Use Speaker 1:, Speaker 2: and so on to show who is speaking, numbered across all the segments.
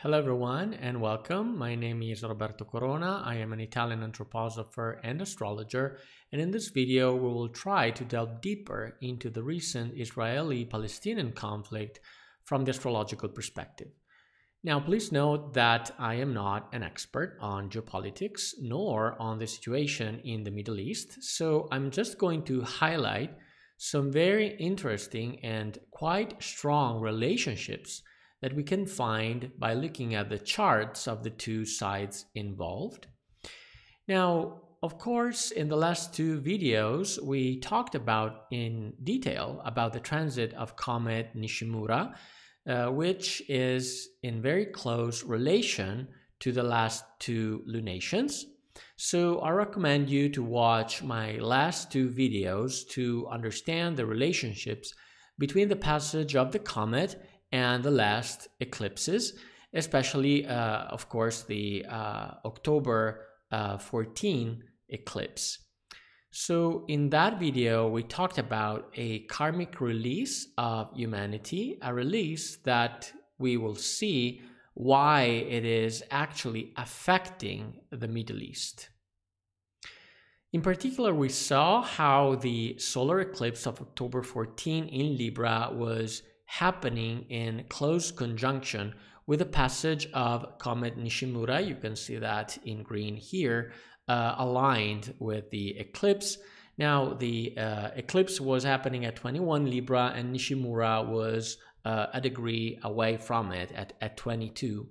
Speaker 1: Hello everyone and welcome. My name is Roberto Corona. I am an Italian anthroposopher and astrologer and in this video we will try to delve deeper into the recent Israeli-Palestinian conflict from the astrological perspective. Now please note that I am not an expert on geopolitics nor on the situation in the Middle East, so I'm just going to highlight some very interesting and quite strong relationships that we can find by looking at the charts of the two sides involved. Now, of course, in the last two videos, we talked about in detail about the transit of comet Nishimura, uh, which is in very close relation to the last two lunations. So I recommend you to watch my last two videos to understand the relationships between the passage of the comet and the last eclipses, especially, uh, of course, the uh, October uh, 14 eclipse. So in that video, we talked about a karmic release of humanity, a release that we will see why it is actually affecting the Middle East. In particular, we saw how the solar eclipse of October 14 in Libra was happening in close conjunction with the passage of comet Nishimura. You can see that in green here, uh, aligned with the eclipse. Now, the uh, eclipse was happening at 21 Libra, and Nishimura was uh, a degree away from it at, at 22.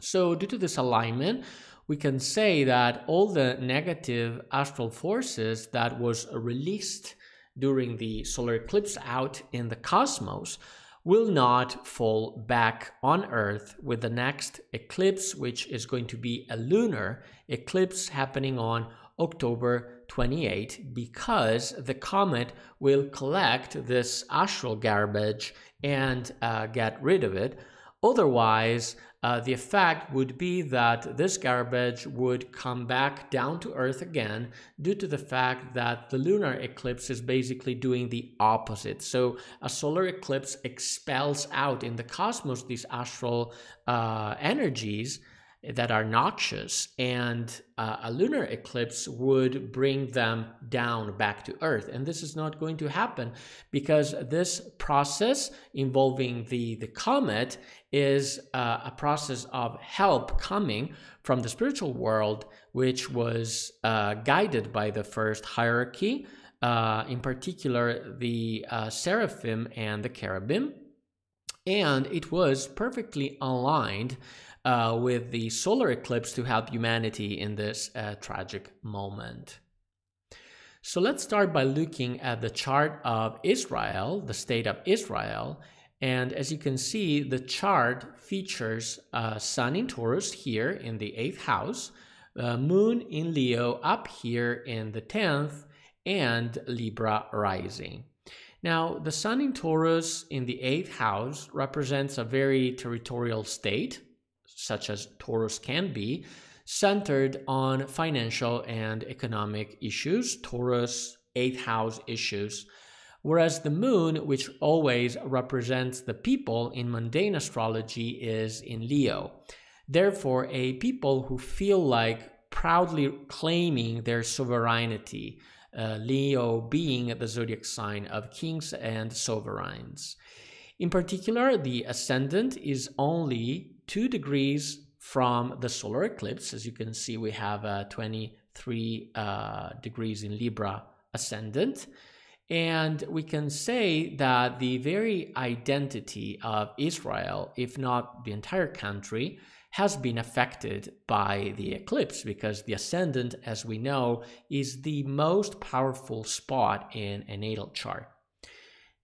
Speaker 1: So, due to this alignment, we can say that all the negative astral forces that was released during the solar eclipse out in the cosmos will not fall back on Earth with the next eclipse, which is going to be a lunar eclipse happening on October 28, because the comet will collect this astral garbage and uh, get rid of it. Otherwise, uh, the effect would be that this garbage would come back down to Earth again due to the fact that the lunar eclipse is basically doing the opposite. So a solar eclipse expels out in the cosmos these astral uh, energies that are noxious, and uh, a lunar eclipse would bring them down back to Earth. And this is not going to happen because this process involving the, the comet is uh, a process of help coming from the spiritual world, which was uh, guided by the first hierarchy, uh, in particular the uh, seraphim and the cherubim. And it was perfectly aligned uh, with the solar eclipse to help humanity in this uh, tragic moment. So let's start by looking at the chart of Israel, the state of Israel. And as you can see, the chart features uh, Sun in Taurus here in the eighth house, uh, Moon in Leo up here in the 10th, and Libra rising. Now, the Sun in Taurus in the eighth house represents a very territorial state, such as Taurus can be, centered on financial and economic issues, Taurus eighth house issues. Whereas the moon, which always represents the people in mundane astrology, is in Leo. Therefore, a people who feel like proudly claiming their sovereignty, uh, Leo being the zodiac sign of kings and sovereigns. In particular, the ascendant is only two degrees from the solar eclipse. As you can see, we have uh, 23 uh, degrees in Libra ascendant. And we can say that the very identity of Israel, if not the entire country, has been affected by the eclipse because the ascendant, as we know, is the most powerful spot in a natal chart.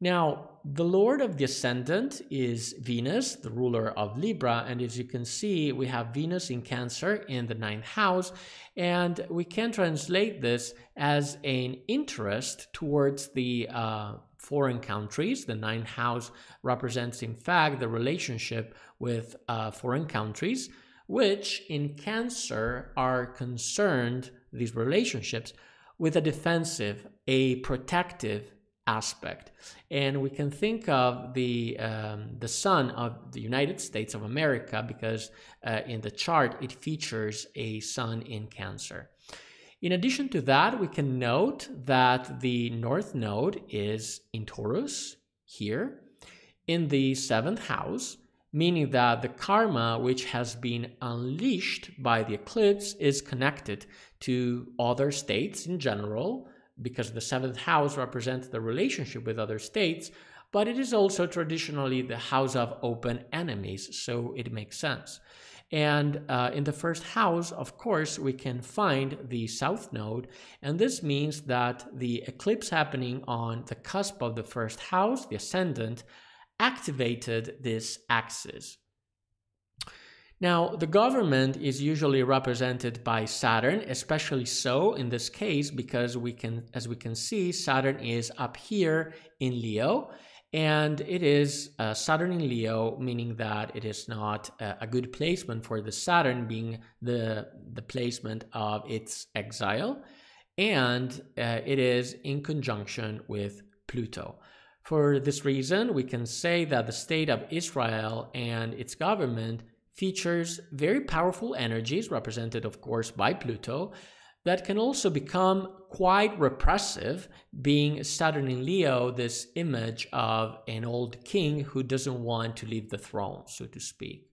Speaker 1: Now, the Lord of the Ascendant is Venus, the ruler of Libra. And as you can see, we have Venus in Cancer in the ninth house. And we can translate this as an interest towards the uh, foreign countries. The ninth house represents, in fact, the relationship with uh, foreign countries, which in Cancer are concerned, these relationships, with a defensive, a protective aspect. And we can think of the, um, the sun of the United States of America because uh, in the chart it features a sun in Cancer. In addition to that, we can note that the North Node is in Taurus here in the seventh house, meaning that the karma which has been unleashed by the eclipse is connected to other states in general, because the seventh house represents the relationship with other states, but it is also traditionally the house of open enemies, so it makes sense. And uh, in the first house, of course, we can find the south node. And this means that the eclipse happening on the cusp of the first house, the ascendant, activated this axis. Now, the government is usually represented by Saturn, especially so in this case because we can, as we can see, Saturn is up here in Leo, and it is uh, Saturn in Leo, meaning that it is not uh, a good placement for the Saturn being the, the placement of its exile. And uh, it is in conjunction with Pluto. For this reason, we can say that the state of Israel and its government features very powerful energies, represented, of course, by Pluto, that can also become quite repressive, being Saturn in Leo, this image of an old king who doesn't want to leave the throne, so to speak.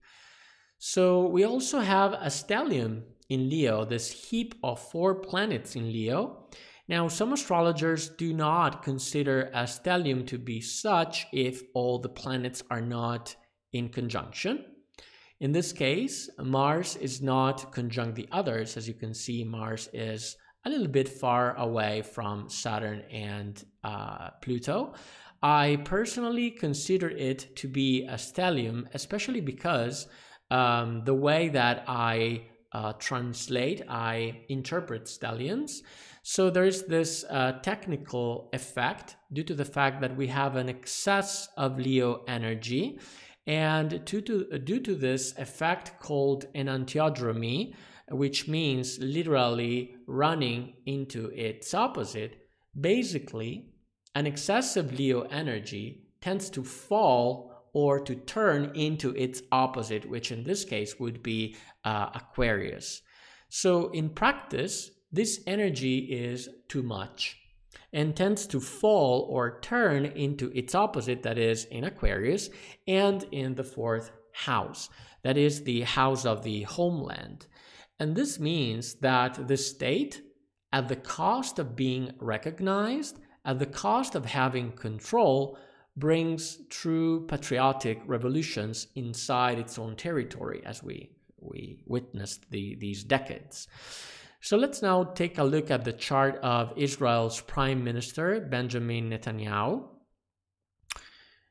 Speaker 1: So we also have a stellium in Leo, this heap of four planets in Leo. Now, some astrologers do not consider a stellium to be such if all the planets are not in conjunction. In this case, Mars is not conjunct the others. As you can see, Mars is a little bit far away from Saturn and uh, Pluto. I personally consider it to be a stellium, especially because um, the way that I uh, translate, I interpret stelliums. So there's this uh, technical effect due to the fact that we have an excess of Leo energy and due to, due to this effect called enantiodromy, which means literally running into its opposite, basically an excessive Leo energy tends to fall or to turn into its opposite, which in this case would be uh, Aquarius. So in practice, this energy is too much and tends to fall or turn into its opposite, that is, in Aquarius, and in the fourth house, that is, the house of the homeland. And this means that the state, at the cost of being recognized, at the cost of having control, brings true patriotic revolutions inside its own territory, as we, we witnessed the, these decades. So let's now take a look at the chart of Israel's Prime Minister, Benjamin Netanyahu.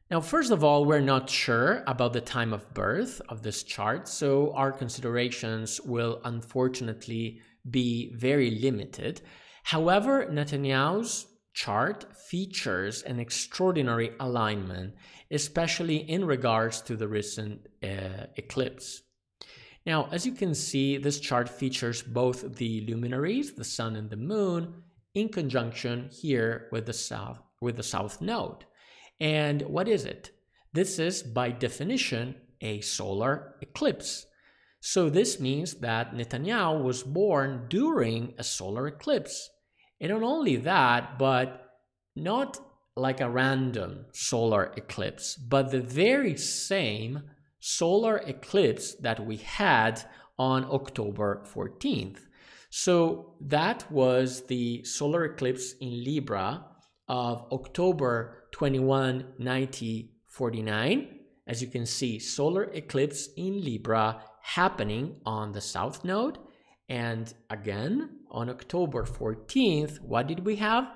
Speaker 1: Now, first of all, we're not sure about the time of birth of this chart, so our considerations will unfortunately be very limited. However, Netanyahu's chart features an extraordinary alignment, especially in regards to the recent uh, eclipse. Now, as you can see, this chart features both the luminaries, the sun and the moon, in conjunction here with the south with the south node. And what is it? This is by definition a solar eclipse. So this means that Netanyahu was born during a solar eclipse. And not only that, but not like a random solar eclipse, but the very same solar eclipse that we had on October 14th. So that was the solar eclipse in Libra of October 21, 1949. As you can see, solar eclipse in Libra happening on the south node. And again, on October 14th, what did we have?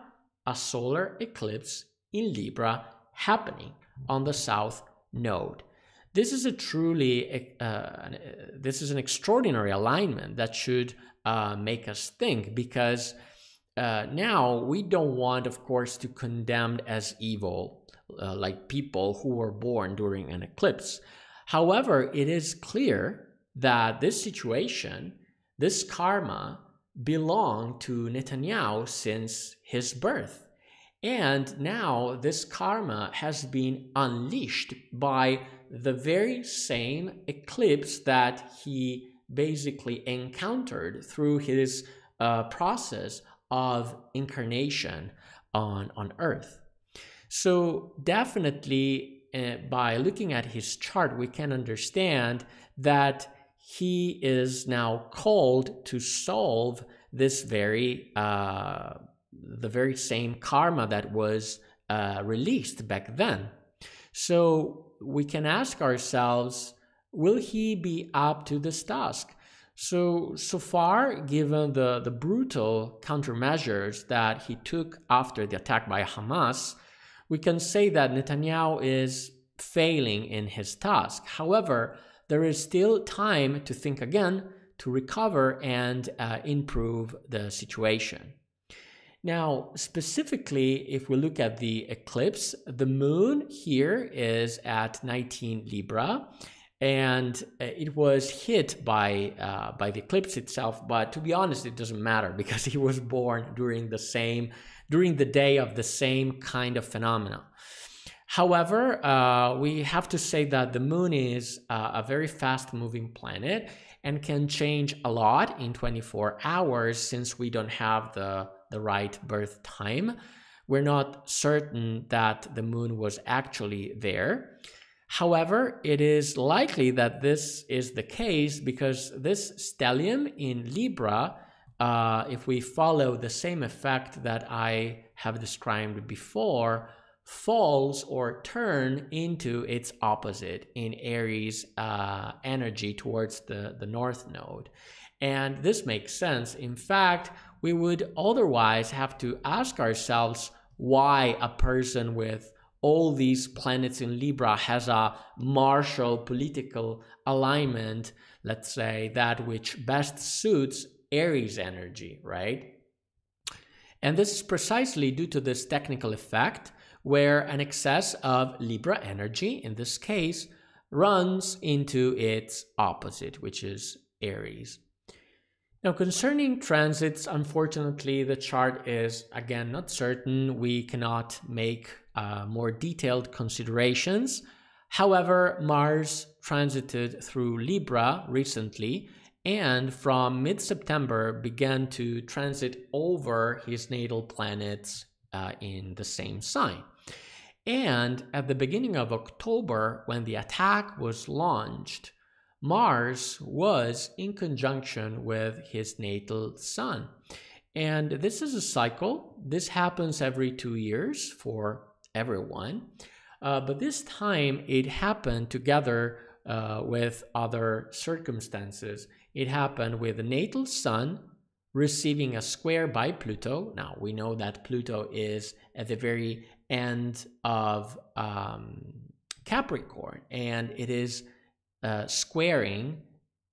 Speaker 1: A solar eclipse in Libra happening on the south node. This is a truly, uh, this is an extraordinary alignment that should uh, make us think because uh, now we don't want, of course, to condemn as evil uh, like people who were born during an eclipse. However, it is clear that this situation, this karma, belonged to Netanyahu since his birth. And now this karma has been unleashed by the very same eclipse that he basically encountered through his uh, process of incarnation on, on Earth. So, definitely, uh, by looking at his chart, we can understand that he is now called to solve this very uh, the very same karma that was uh, released back then. So we can ask ourselves, will he be up to this task? So, so far, given the, the brutal countermeasures that he took after the attack by Hamas, we can say that Netanyahu is failing in his task. However, there is still time to think again, to recover and uh, improve the situation. Now, specifically, if we look at the eclipse, the moon here is at 19 Libra and uh, it was hit by uh, by the eclipse itself but to be honest it doesn't matter because he was born during the same during the day of the same kind of phenomena. However uh, we have to say that the moon is uh, a very fast moving planet and can change a lot in 24 hours since we don't have the the right birth time we're not certain that the moon was actually there However, it is likely that this is the case because this stellium in Libra, uh, if we follow the same effect that I have described before, falls or turn into its opposite in Aries uh, energy towards the, the north node. And this makes sense. In fact, we would otherwise have to ask ourselves why a person with all these planets in Libra has a martial political alignment, let's say, that which best suits Aries energy, right? And this is precisely due to this technical effect where an excess of Libra energy, in this case, runs into its opposite, which is Aries. Now, concerning transits, unfortunately, the chart is again not certain. We cannot make uh, more detailed considerations. However, Mars transited through Libra recently and from mid September began to transit over his natal planets uh, in the same sign. And at the beginning of October, when the attack was launched, Mars was in conjunction with his natal sun. And this is a cycle. This happens every two years for everyone. Uh, but this time it happened together uh, with other circumstances. It happened with the natal sun receiving a square by Pluto. Now we know that Pluto is at the very end of um, Capricorn and it is uh, squaring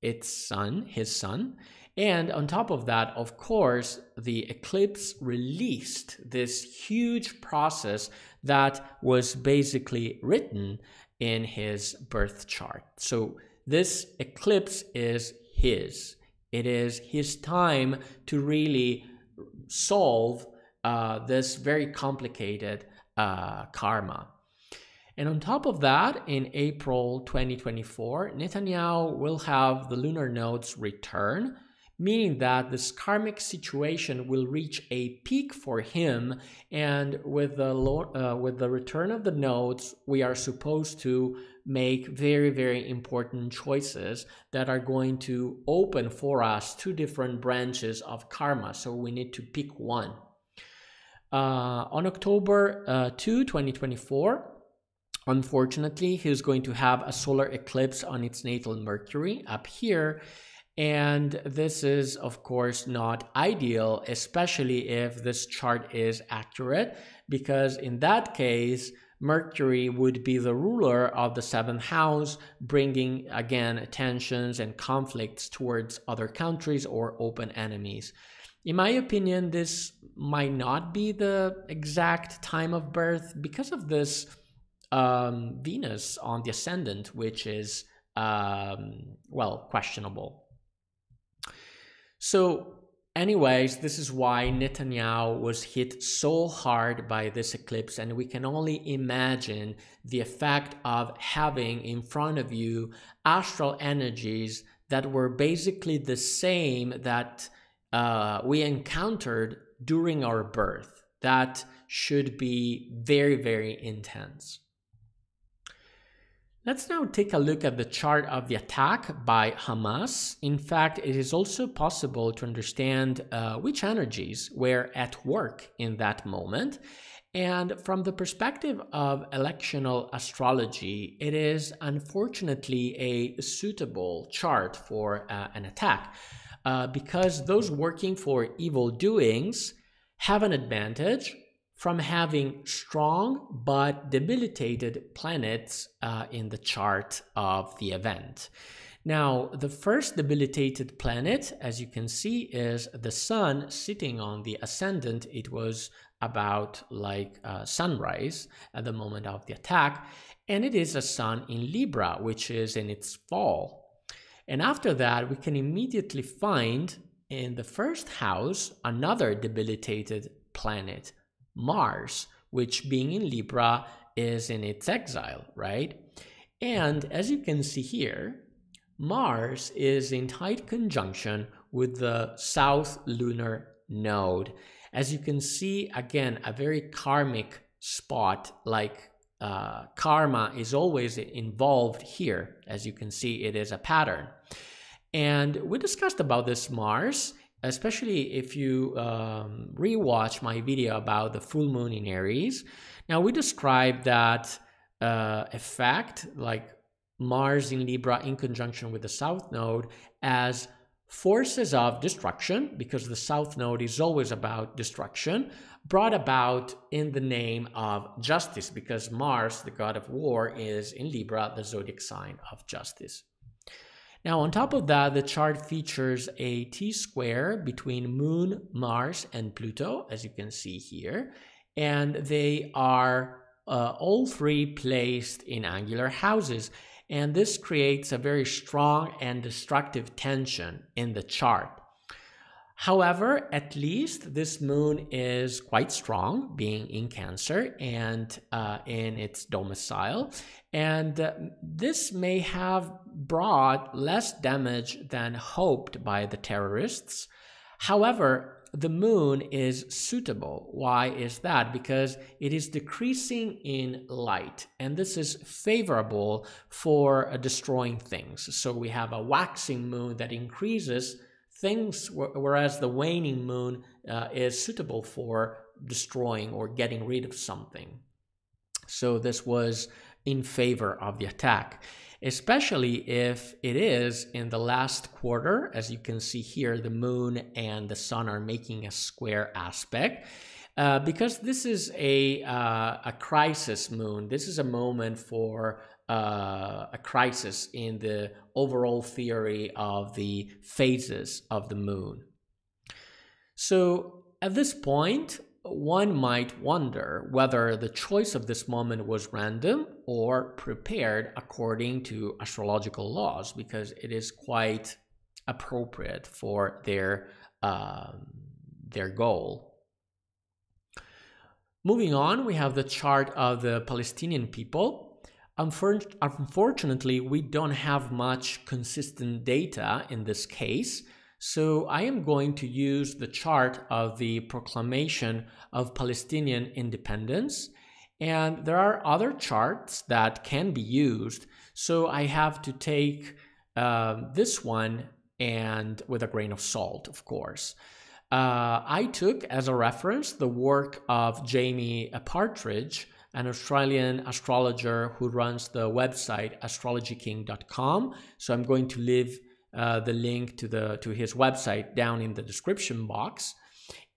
Speaker 1: its sun, his sun. And on top of that, of course, the eclipse released this huge process that was basically written in his birth chart. So this eclipse is his. It is his time to really solve uh, this very complicated uh, karma. And on top of that, in April 2024, Netanyahu will have the lunar nodes return, meaning that this karmic situation will reach a peak for him. And with the, uh, with the return of the nodes, we are supposed to make very, very important choices that are going to open for us two different branches of karma. So we need to pick one. Uh, on October uh, 2, 2024, Unfortunately, he's going to have a solar eclipse on its natal Mercury up here. And this is, of course, not ideal, especially if this chart is accurate, because in that case, Mercury would be the ruler of the seventh house, bringing again tensions and conflicts towards other countries or open enemies. In my opinion, this might not be the exact time of birth because of this um, Venus on the ascendant, which is, um, well, questionable. So, Anyways, this is why Netanyahu was hit so hard by this eclipse, and we can only imagine the effect of having in front of you astral energies that were basically the same that uh, we encountered during our birth. That should be very, very intense. Let's now take a look at the chart of the attack by Hamas. In fact, it is also possible to understand uh, which energies were at work in that moment. And from the perspective of electional astrology, it is unfortunately a suitable chart for uh, an attack uh, because those working for evil doings have an advantage from having strong but debilitated planets uh, in the chart of the event. Now, the first debilitated planet, as you can see, is the Sun sitting on the ascendant. It was about like uh, sunrise at the moment of the attack, and it is a Sun in Libra, which is in its fall. And after that, we can immediately find in the first house another debilitated planet, Mars, which being in Libra is in its exile, right? And as you can see here, Mars is in tight conjunction with the south lunar node. As you can see, again, a very karmic spot like uh, karma is always involved here. As you can see, it is a pattern. And we discussed about this Mars especially if you um, rewatch my video about the full moon in Aries. Now, we described that uh, effect, like Mars in Libra in conjunction with the South Node, as forces of destruction, because the South Node is always about destruction, brought about in the name of justice, because Mars, the god of war, is in Libra, the zodiac sign of justice. Now, on top of that, the chart features a T-square between Moon, Mars, and Pluto, as you can see here. And they are uh, all three placed in angular houses. And this creates a very strong and destructive tension in the chart. However, at least this moon is quite strong, being in Cancer and uh, in its domicile. And uh, this may have brought less damage than hoped by the terrorists. However, the moon is suitable. Why is that? Because it is decreasing in light, and this is favorable for uh, destroying things. So we have a waxing moon that increases things, whereas the waning moon uh, is suitable for destroying or getting rid of something. So this was in favor of the attack, especially if it is in the last quarter. As you can see here, the moon and the sun are making a square aspect. Uh, because this is a, uh, a crisis moon. This is a moment for uh, a crisis in the overall theory of the phases of the moon. So at this point, one might wonder whether the choice of this moment was random or prepared according to astrological laws, because it is quite appropriate for their uh, their goal. Moving on, we have the chart of the Palestinian people. Unfortunately, we don't have much consistent data in this case, so I am going to use the chart of the proclamation of Palestinian independence. And there are other charts that can be used, so I have to take uh, this one and with a grain of salt, of course. Uh, I took as a reference the work of Jamie Partridge, an Australian astrologer who runs the website astrologyking.com. So I'm going to leave uh, the link to the to his website down in the description box.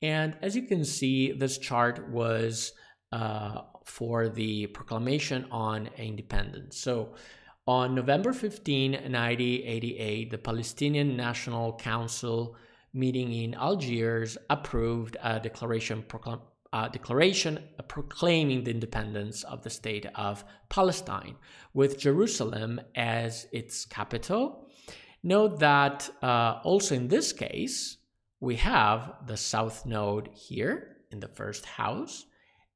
Speaker 1: And as you can see, this chart was uh, for the proclamation on independence. So on November 15, 1988, the Palestinian National Council meeting in Algiers approved a declaration proclam- uh, declaration proclaiming the independence of the state of Palestine, with Jerusalem as its capital. Note that uh, also in this case, we have the south node here in the first house,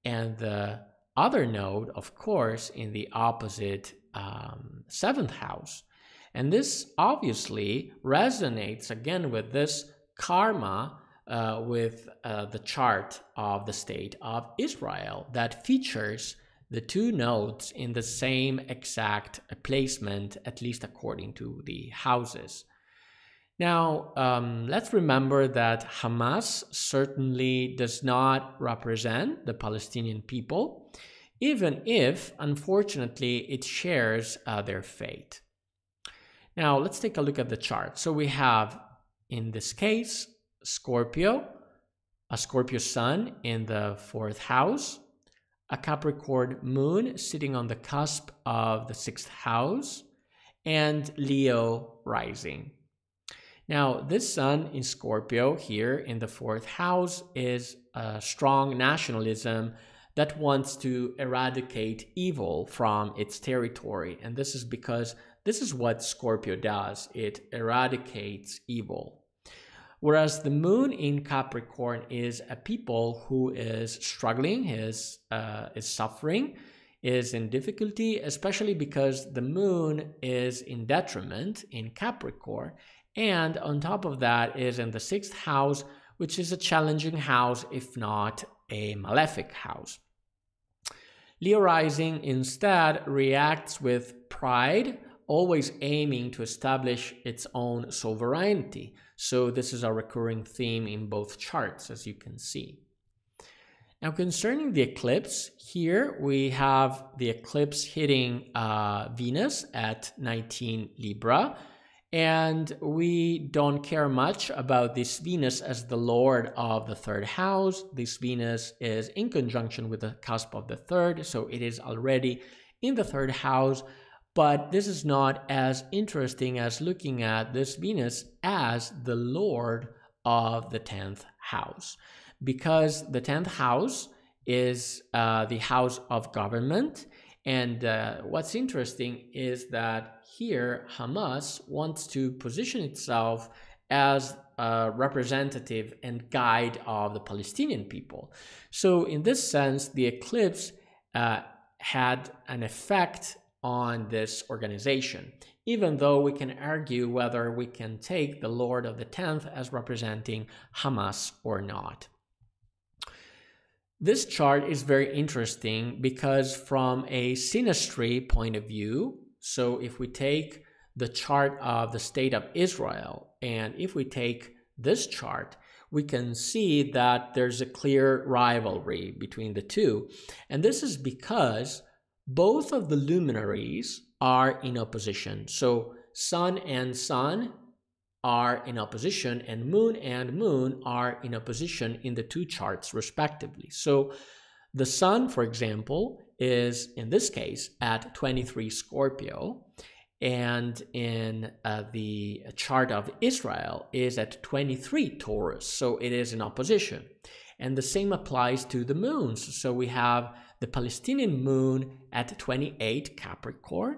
Speaker 1: and the other node, of course, in the opposite um, seventh house. And this obviously resonates again with this karma uh, with uh, the chart of the state of Israel that features the two nodes in the same exact placement, at least according to the houses. Now, um, let's remember that Hamas certainly does not represent the Palestinian people, even if, unfortunately, it shares uh, their fate. Now, let's take a look at the chart. So we have, in this case, Scorpio, a Scorpio sun in the fourth house, a Capricorn moon sitting on the cusp of the sixth house, and Leo rising. Now, this sun in Scorpio here in the fourth house is a strong nationalism that wants to eradicate evil from its territory. And this is because this is what Scorpio does it eradicates evil. Whereas the moon in Capricorn is a people who is struggling, is, uh, is suffering, is in difficulty, especially because the moon is in detriment in Capricorn. And on top of that is in the sixth house, which is a challenging house, if not a malefic house. Leo rising instead reacts with pride always aiming to establish its own sovereignty. So this is a recurring theme in both charts, as you can see. Now, concerning the eclipse, here we have the eclipse hitting uh, Venus at 19 Libra, and we don't care much about this Venus as the lord of the third house. This Venus is in conjunction with the cusp of the third, so it is already in the third house, but this is not as interesting as looking at this Venus as the Lord of the 10th house, because the 10th house is uh, the house of government. And uh, what's interesting is that here Hamas wants to position itself as a representative and guide of the Palestinian people. So, in this sense, the eclipse uh, had an effect on this organization, even though we can argue whether we can take the Lord of the Tenth as representing Hamas or not. This chart is very interesting because from a synastry point of view, so if we take the chart of the state of Israel and if we take this chart, we can see that there's a clear rivalry between the two. And this is because both of the luminaries are in opposition. So sun and sun are in opposition and moon and moon are in opposition in the two charts respectively. So the sun, for example, is in this case at 23 Scorpio and in uh, the chart of Israel is at 23 Taurus. So it is in opposition. And the same applies to the moons. So we have the Palestinian moon at 28 Capricorn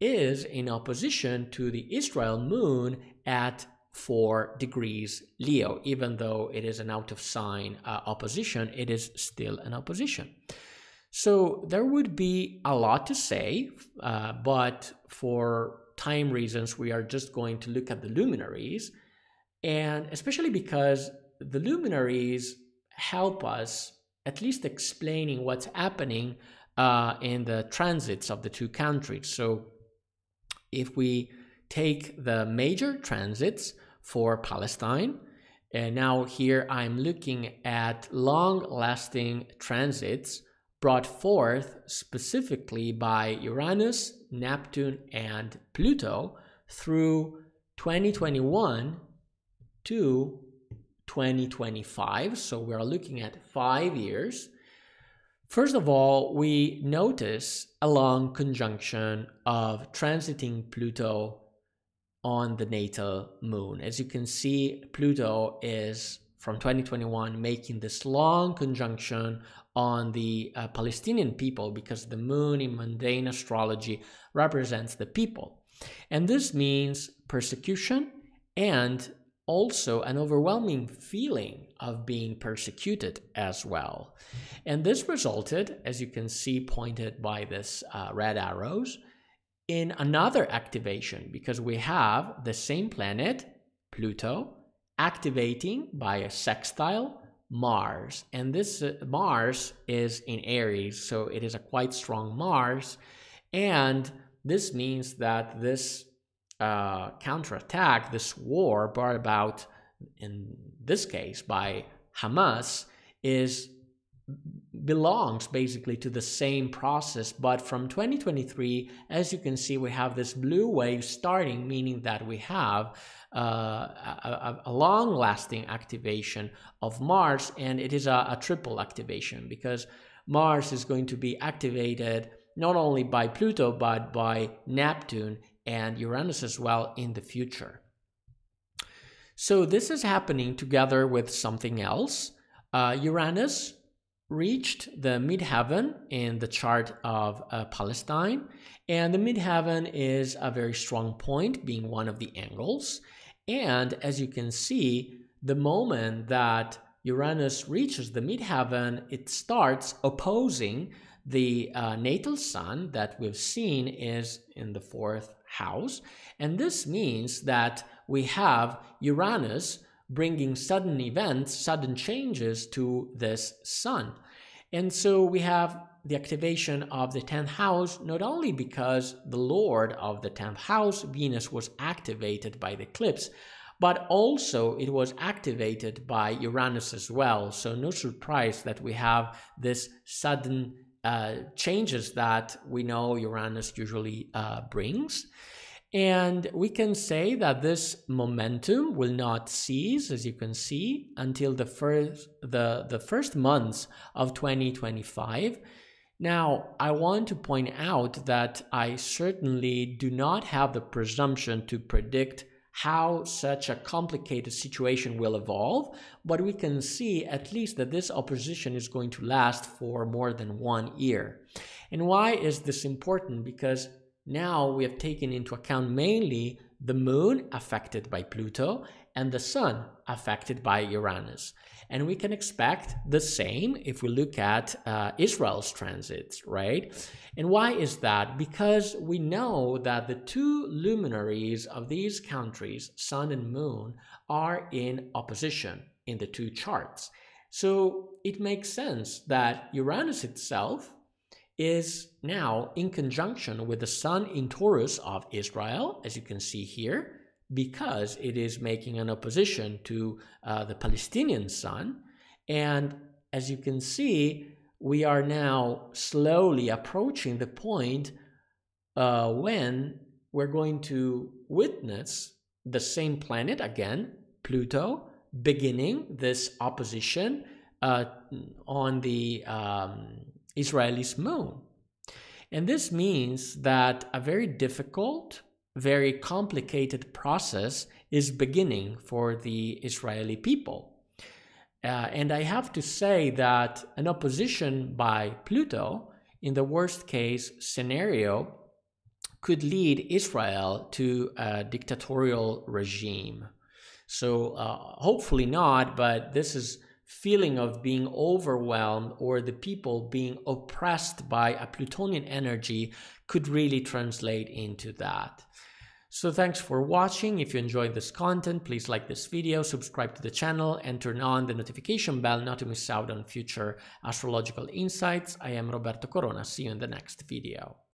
Speaker 1: is in opposition to the Israel moon at 4 degrees Leo. Even though it is an out of sign uh, opposition, it is still an opposition. So there would be a lot to say, uh, but for time reasons, we are just going to look at the luminaries. And especially because the luminaries help us at least explaining what's happening uh, in the transits of the two countries. So if we take the major transits for Palestine, and now here I'm looking at long-lasting transits brought forth specifically by Uranus, Neptune, and Pluto through 2021 to 2025. So we're looking at five years. First of all, we notice a long conjunction of transiting Pluto on the natal moon. As you can see, Pluto is from 2021 making this long conjunction on the uh, Palestinian people because the moon in mundane astrology represents the people. And this means persecution and also an overwhelming feeling of being persecuted as well. And this resulted, as you can see pointed by this uh, red arrows, in another activation because we have the same planet, Pluto, activating by a sextile Mars. And this uh, Mars is in Aries, so it is a quite strong Mars. And this means that this uh, counterattack, this war brought about in this case by Hamas, is belongs basically to the same process but from 2023 as you can see we have this blue wave starting meaning that we have uh, a, a, long lasting activation of mars and it is a, a triple activation because mars is going to be activated not only by pluto but by neptune and Uranus as well in the future. So this is happening together with something else. Uh, Uranus reached the midheaven in the chart of uh, Palestine, and the midheaven is a very strong point, being one of the angles. And as you can see, the moment that Uranus reaches the midheaven, it starts opposing the uh, natal sun that we've seen is in the fourth house. And this means that we have Uranus bringing sudden events, sudden changes to this sun. And so we have the activation of the 10th house, not only because the Lord of the 10th house, Venus, was activated by the eclipse, but also it was activated by Uranus as well. So, no surprise that we have this sudden uh, changes that we know Uranus usually uh, brings. And we can say that this momentum will not cease, as you can see, until the first, the, the first months of 2025. Now, I want to point out that I certainly do not have the presumption to predict how such a complicated situation will evolve, but we can see at least that this opposition is going to last for more than one year. And why is this important? Because now we have taken into account mainly the moon affected by Pluto and the sun affected by Uranus. And we can expect the same if we look at uh, Israel's transits, right? And why is that? Because we know that the two luminaries of these countries, sun and moon, are in opposition in the two charts. So it makes sense that Uranus itself is now in conjunction with the sun in Taurus of Israel, as you can see here, because it is making an opposition to uh, the Palestinian sun. And as you can see, we are now slowly approaching the point uh, when we're going to witness the same planet again, Pluto, beginning this opposition uh, on the um, Israelis' moon. And this means that a very difficult very complicated process is beginning for the Israeli people. Uh, and I have to say that an opposition by Pluto, in the worst case scenario, could lead Israel to a dictatorial regime. So uh, hopefully not, but this is feeling of being overwhelmed or the people being oppressed by a Plutonian energy could really translate into that. So thanks for watching. If you enjoyed this content, please like this video, subscribe to the channel, and turn on the notification bell not to miss out on future astrological insights. I am Roberto Corona. See you in the next video.